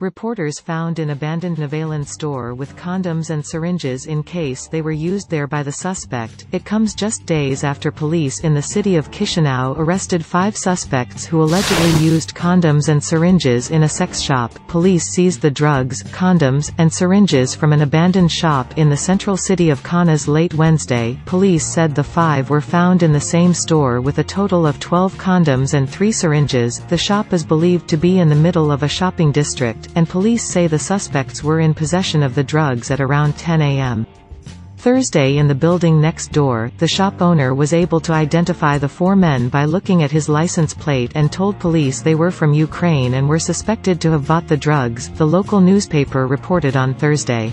Reporters found an abandoned Nevalend store with condoms and syringes in case they were used there by the suspect. It comes just days after police in the city of Chisinau arrested five suspects who allegedly used condoms and syringes in a sex shop. Police seized the drugs, condoms, and syringes from an abandoned shop in the central city of Kaunas late Wednesday. Police said the five were found in the same store with a total of 12 condoms and three syringes. The shop is believed to be in the middle of a shopping district and police say the suspects were in possession of the drugs at around 10 a.m. Thursday in the building next door, the shop owner was able to identify the four men by looking at his license plate and told police they were from Ukraine and were suspected to have bought the drugs, the local newspaper reported on Thursday.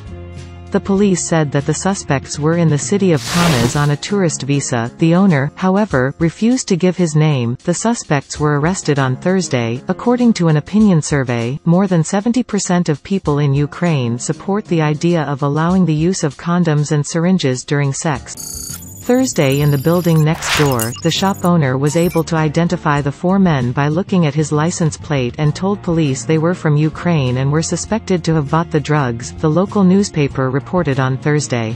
The police said that the suspects were in the city of Kaunas on a tourist visa. The owner, however, refused to give his name. The suspects were arrested on Thursday. According to an opinion survey, more than 70% of people in Ukraine support the idea of allowing the use of condoms and syringes during sex. Thursday in the building next door, the shop owner was able to identify the four men by looking at his license plate and told police they were from Ukraine and were suspected to have bought the drugs, the local newspaper reported on Thursday.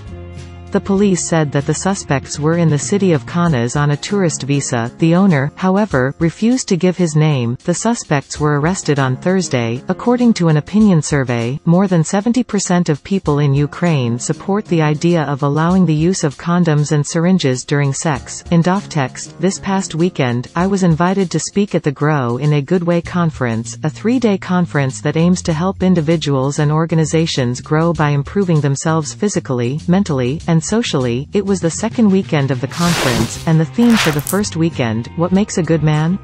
The police said that the suspects were in the city of Kaunas on a tourist visa. The owner, however, refused to give his name. The suspects were arrested on Thursday. According to an opinion survey, more than 70% of people in Ukraine support the idea of allowing the use of condoms and syringes during sex. In Dovtekst, this past weekend, I was invited to speak at the Grow in a Good Way conference, a three-day conference that aims to help individuals and organizations grow by improving themselves physically, mentally, and and socially, it was the second weekend of the conference, and the theme for the first weekend, What Makes a Good Man?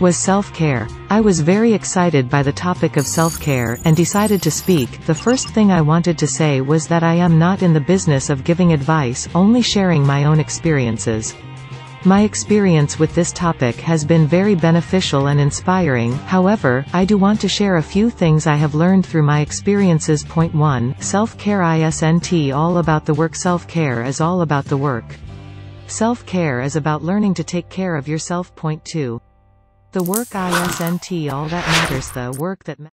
was self-care. I was very excited by the topic of self-care, and decided to speak. The first thing I wanted to say was that I am not in the business of giving advice, only sharing my own experiences. My experience with this topic has been very beneficial and inspiring, however, I do want to share a few things I have learned through my experiences. Point 1, Self-care isn't all about the work Self-care is all about the work. Self-care is about learning to take care of yourself. Point 2. The work isn't all that matters the work that